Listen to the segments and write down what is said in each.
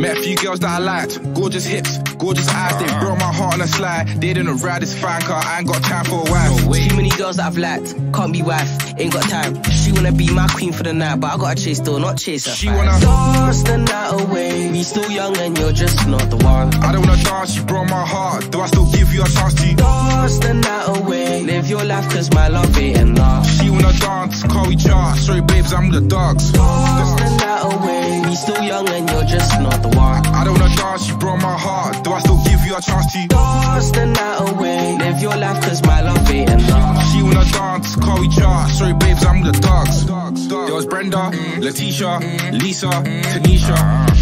Met a few girls that I liked, gorgeous hips, gorgeous eyes. They broke my heart on a slide. They didn't ride this fine car. I ain't got time for a wife. No Too many girls that I've liked, can't be wife, ain't got time. She wanna be my queen for the night, but I gotta chase still, not chase her. She wanna dance the night away. We still young and you're just not the one. I don't wanna dance, you broke my heart. Do I still give you a chance to dance the night away? Live your life, cause my love ain't enough. She wanna dance, call we chart. Sorry, babes, I'm the dogs. Dance the night away. We still young and you're just not the one. You broke my heart. Do I still give you a chance to dance the night away? Live your life, cause my love ain't enough. Was Brenda, La Tisha, Lisa, Tanisha,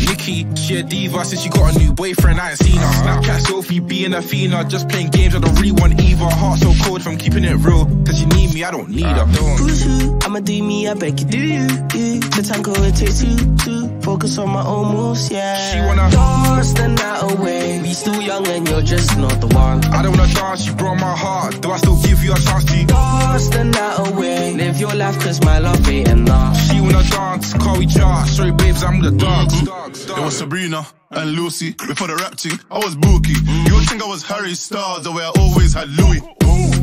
Nicky. She a diva since she got a new boyfriend. I ain't seen her. Snapchat Sophie being a fiend, just playing games. I don't really want either. Heart so cold from keeping it real. Cause you need me, I don't need her. Who's who? I'ma do me, I beg you, do you? you. The tango it takes two, two. Focus on my own moves, yeah. She wanna dance the night away. We still young and you're just not the one. I don't wanna dance, you broke my heart. Do I still give you a chance to dance the night away? Live your life, cause my love ain't enough. She wanna dance, call each other. Sorry, babes, I'm the mm-hmm. dogs. It was Sabrina and Lucy. Before the rap team, I was Bookie. You would think I was Harry Styles, the way I always had Louis.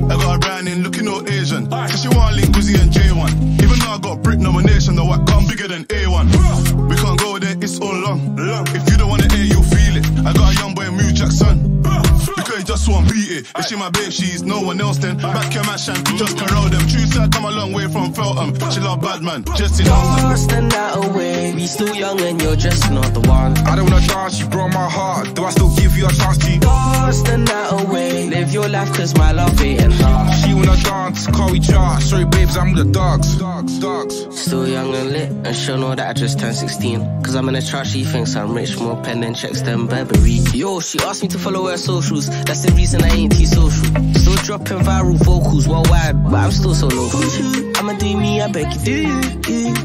I got a brand in looking all Asian. So she want link Wizzy and J1. Even though I got Brit nomination, though I come bigger than A1. She my babe, she's no one else then. Back your match and just corral them. True said, come a long way from Feltham. She love bad man, just in Dance the night away. We still young and you're just not the one. I don't wanna dance, you broke my heart. Do I still give you a chance to dance the night away? Live your life, cause my love ain't enough. She wanna call we chart. Sorry, babes, I'm the dogs. Dogs, dogs. Still young and lit, and she'll know that I just turned 16. Cause I'm in a chart, she thinks I'm rich, more pen than checks than Burberry. Yo, she asked me to follow her socials. That's the reason I ain't too social. Still dropping viral vocals worldwide, but I'm still so local. I'ma do me, I beg you, do you?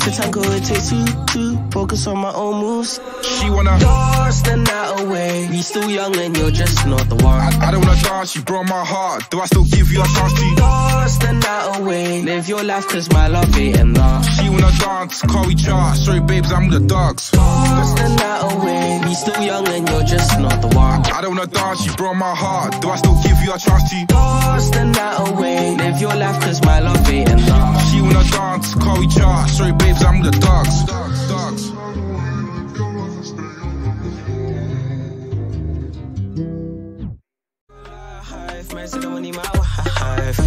The tango it takes two, two. Focus on my own moves. She wanna dance the night away. We still young and you're just not the one. I, I don't wanna dance, you broke my heart. Do I still give you a chance to dance the night away? Live your life, cause my love ain't enough. She wanna dance, call we chart. Sorry, babes, I'm the dogs. Dance the night away. We still young and you're just not the one. I don't wanna dance, you broke my heart. Do I still give you a chance to dance the night away? Live your life, cause my love ain't enough. She wanna dance, call we chart. Sorry, babes, I'm the dogs. dogs, dogs.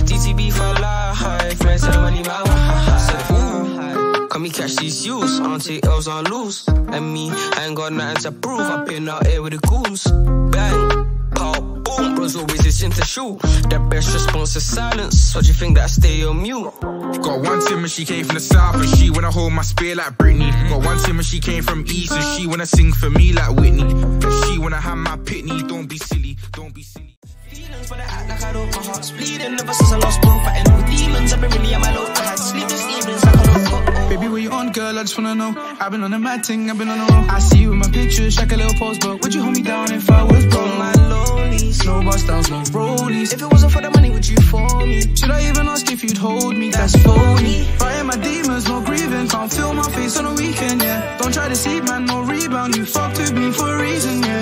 TTB for life, man, the money my wife. Come me catch these youths, I don't L's on loose. And me, I ain't got nothing to prove. I've been out here with the goons. Bang, pow, boom, bros always itching to shoot. The best response is silence. What you think that I stay on mute? Got one Tim and she came from the south and she wanna hold my spear like Britney. Got one Tim and she came from east and she wanna sing for me like Whitney. And she wanna have my pitney. Don't be silly, don't be silly feelings, but I act like I don't. My heart's bleeding ever since I lost bro. Fighting with demons, I've been really at my low. Baby, where you on, girl? I just wanna know. I've been on a mad thing, I've been on a roll. I see you in my pictures, like a little pose, but would you hold me down if I was broke? My lonely, slow bust downs, no rollies. If it wasn't for the money, would you for me? Should I even ask if you'd hold me? That's phony. Fighting my demons, no grieving. Can't feel my face on the weekend, yeah. Don't try to see, man, no rebound. You fucked with me for a reason, yeah.